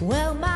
Well, my